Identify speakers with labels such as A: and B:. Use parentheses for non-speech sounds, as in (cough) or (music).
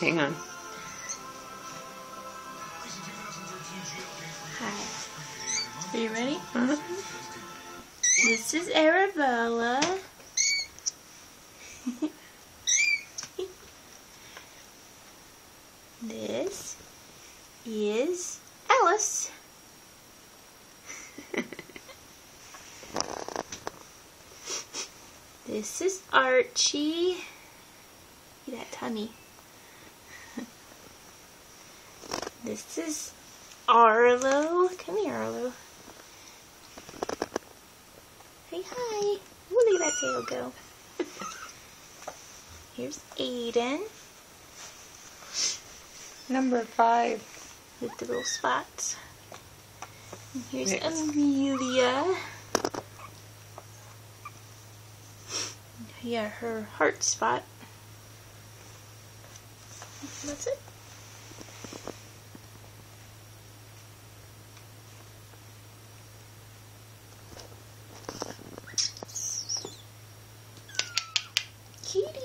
A: Hang on.
B: Hi. Are you ready?
A: Uh-huh.
B: This is Arabella. (laughs) this is Alice. (laughs) this is Archie. Look at that tummy. This is Arlo. Come here, Arlo. Hey, hi. Ooh, look at that tail go. Here's Aiden
A: Number five.
B: with the little spots. And here's
A: Yes.
B: Amelia. Yeah, her heart spot. That's it. kitty.